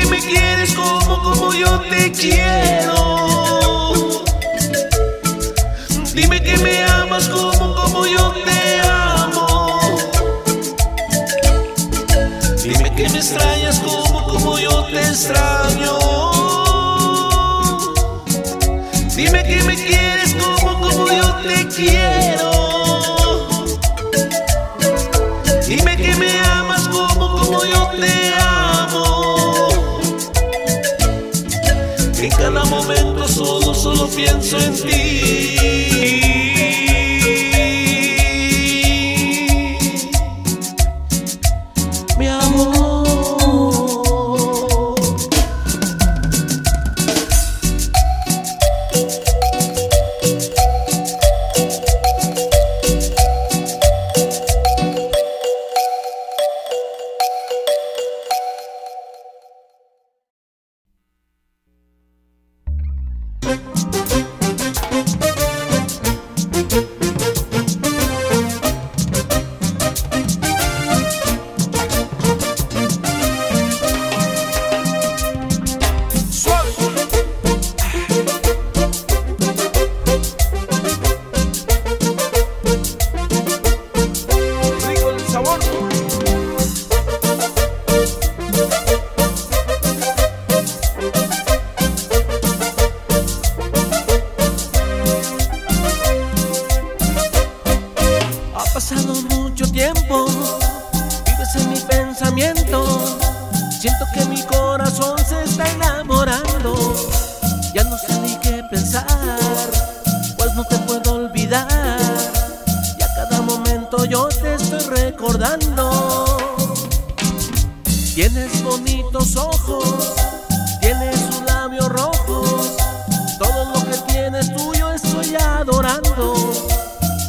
que me quieres como, como yo te quiero. Dime que me amas como, como yo te amo. Dime que me extrañas como, como yo te extraño. Dime que me quieres como, como yo te quiero. pienso en ti. yo te estoy recordando. Tienes bonitos ojos, tienes sus labios rojos, todo lo que tienes tuyo estoy adorando.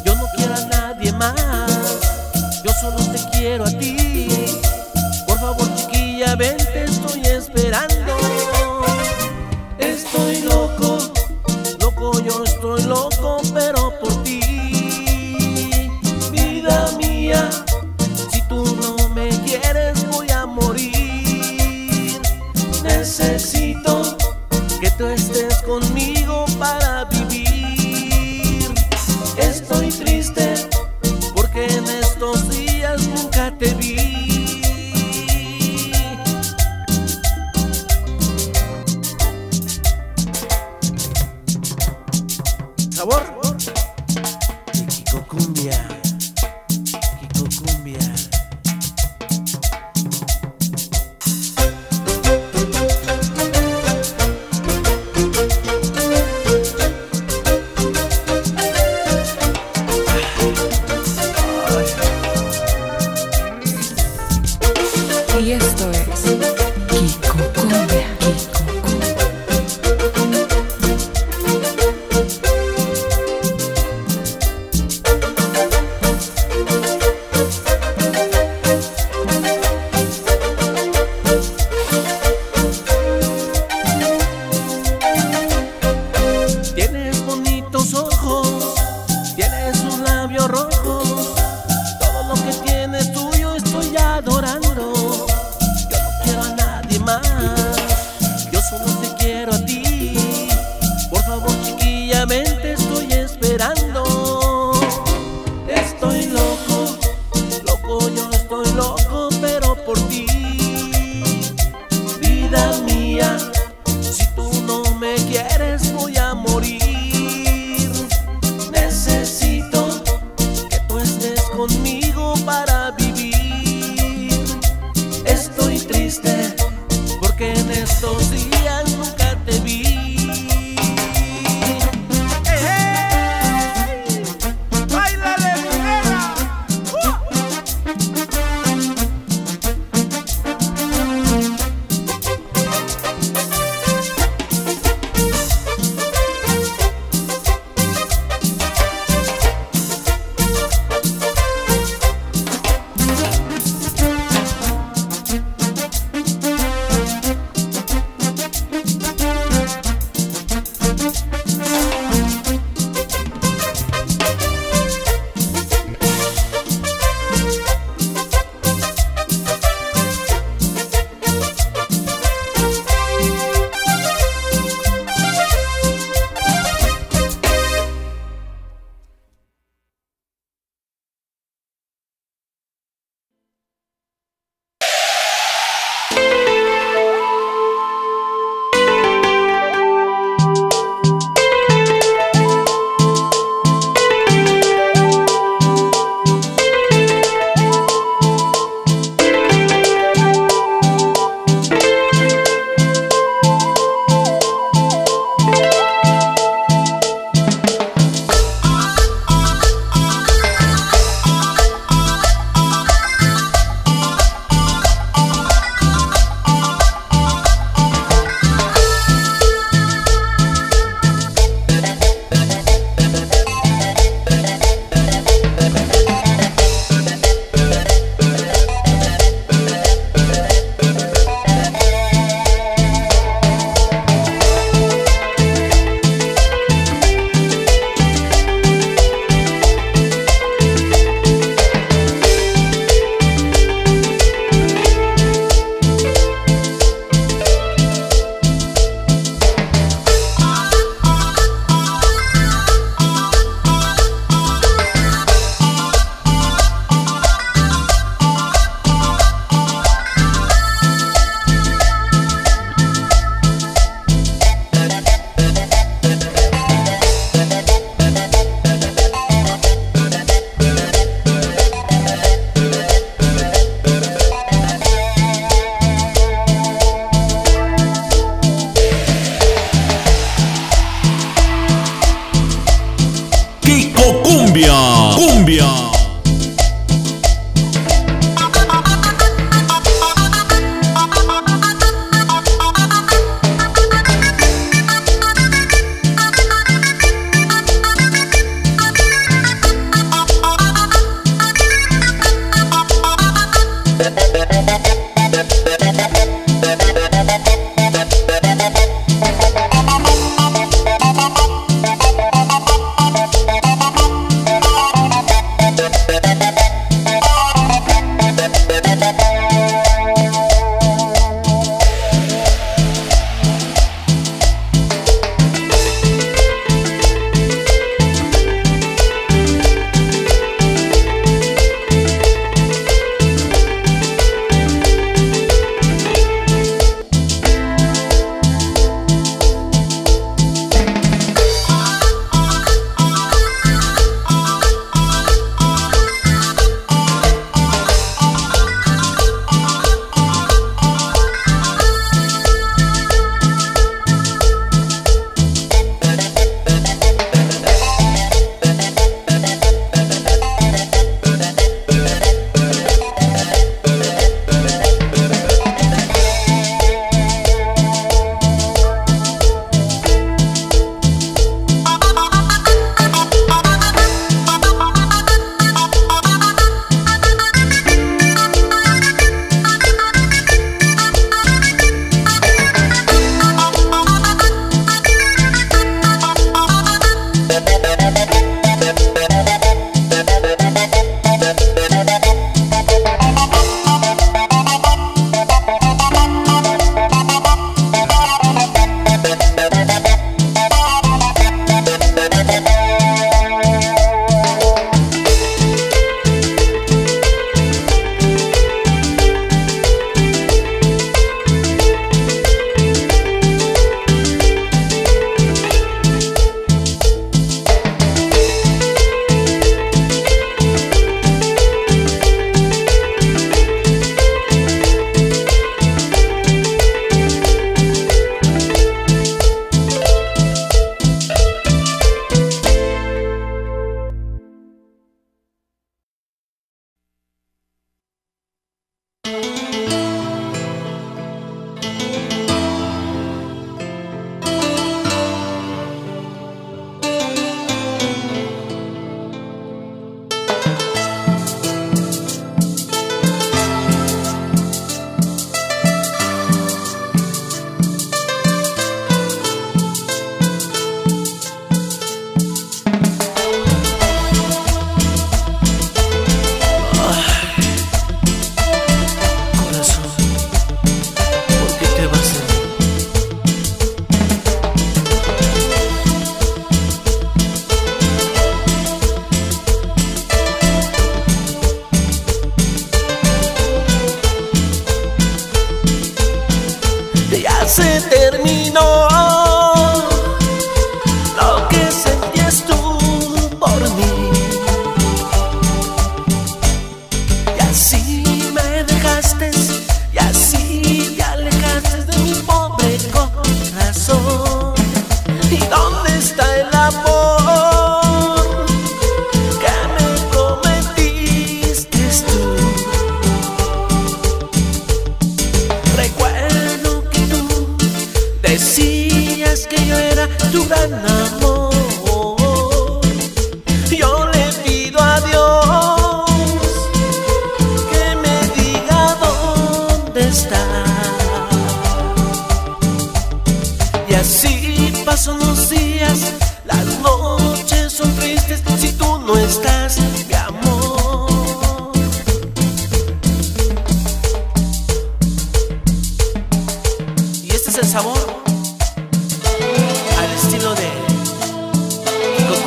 Yo no quiero a nadie más, yo solo te quiero a ti.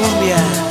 Cumbia.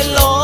Vuelve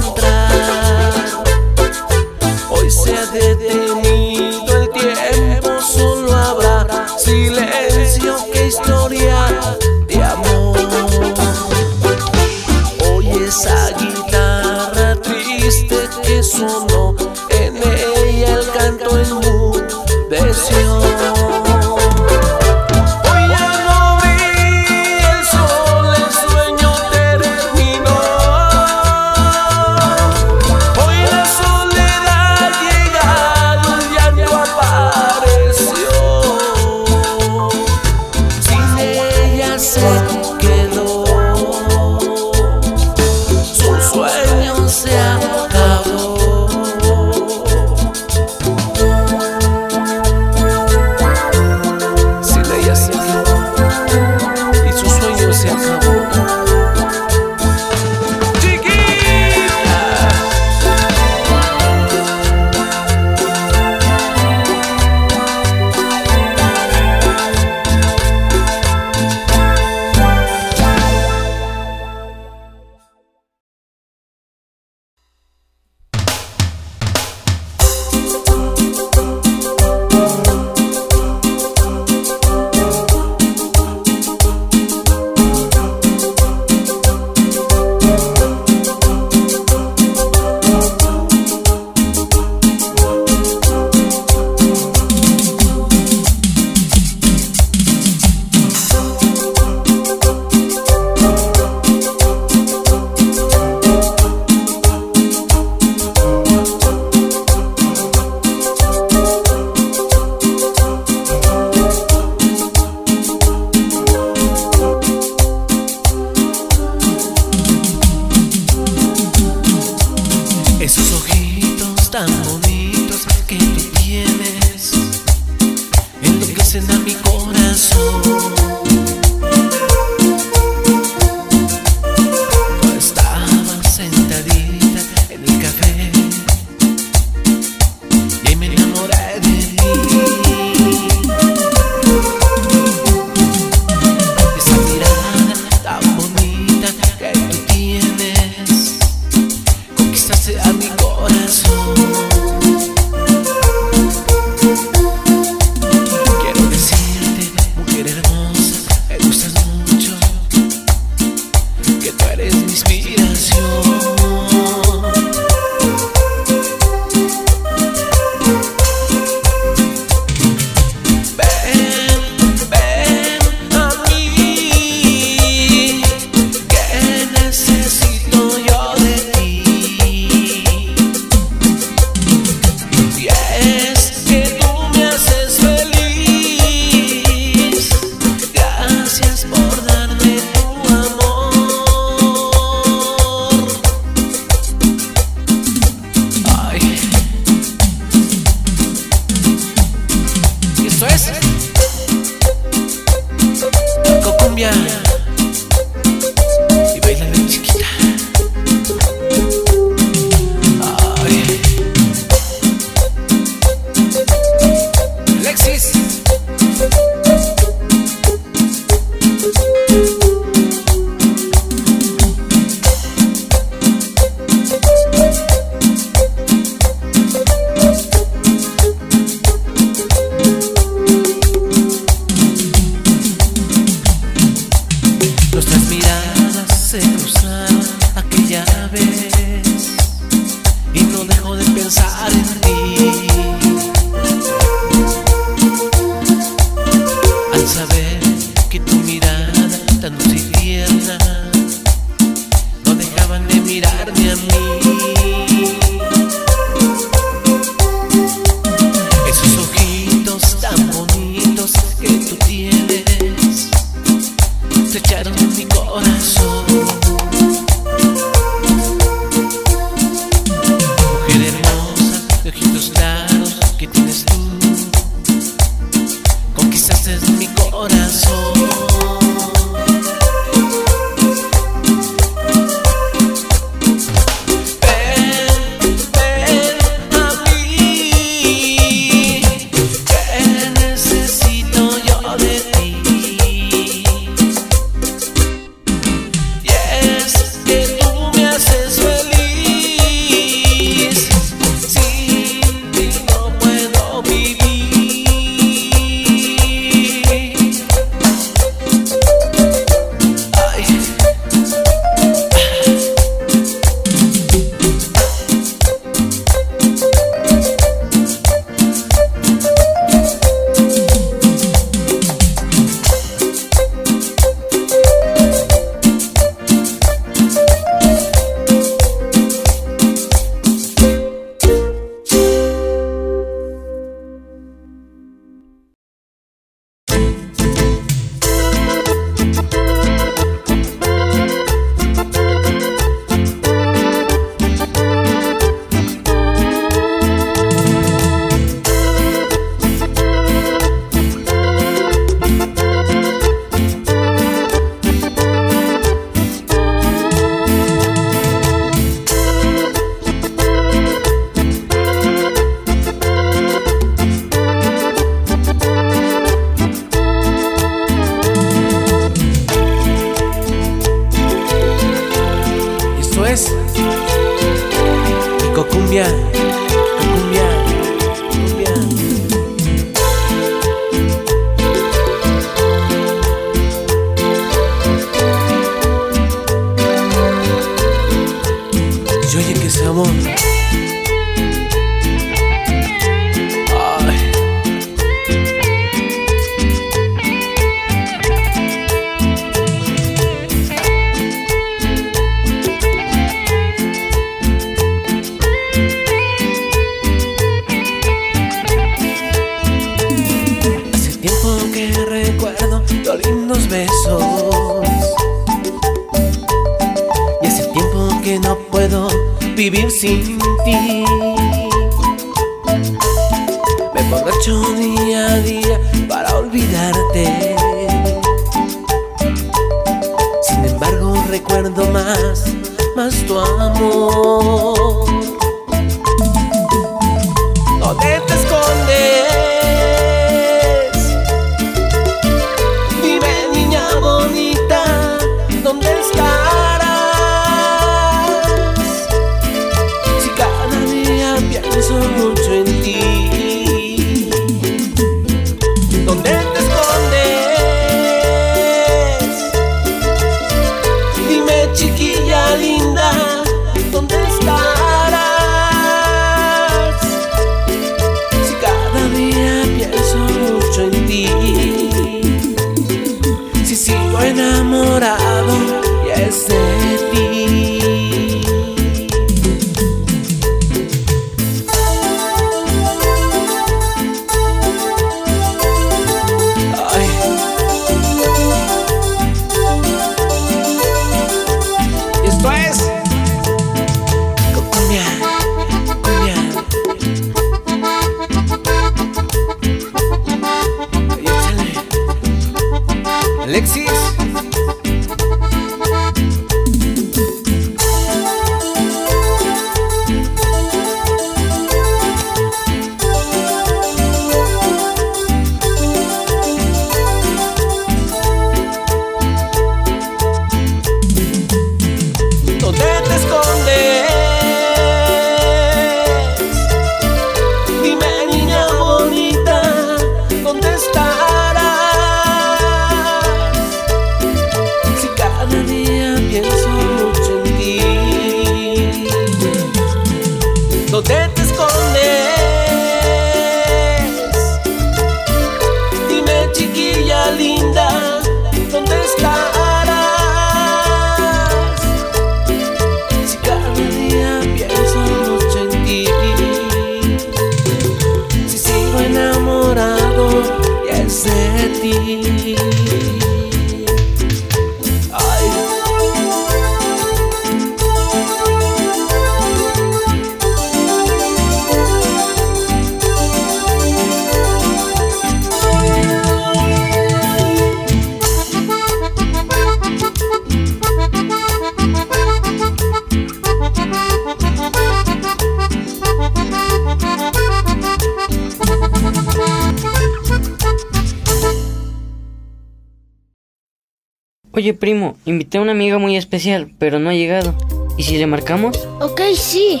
Oye, primo, invité a una amiga muy especial, pero no ha llegado. ¿Y si le marcamos? Ok, sí.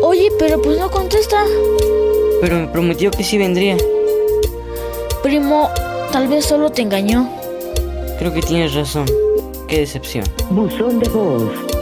Oye, pero pues no contesta. Pero me prometió que sí vendría. Primo, tal vez solo te engañó. Creo que tienes razón. Qué decepción. Buzón de voz.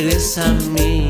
Regresa a mí.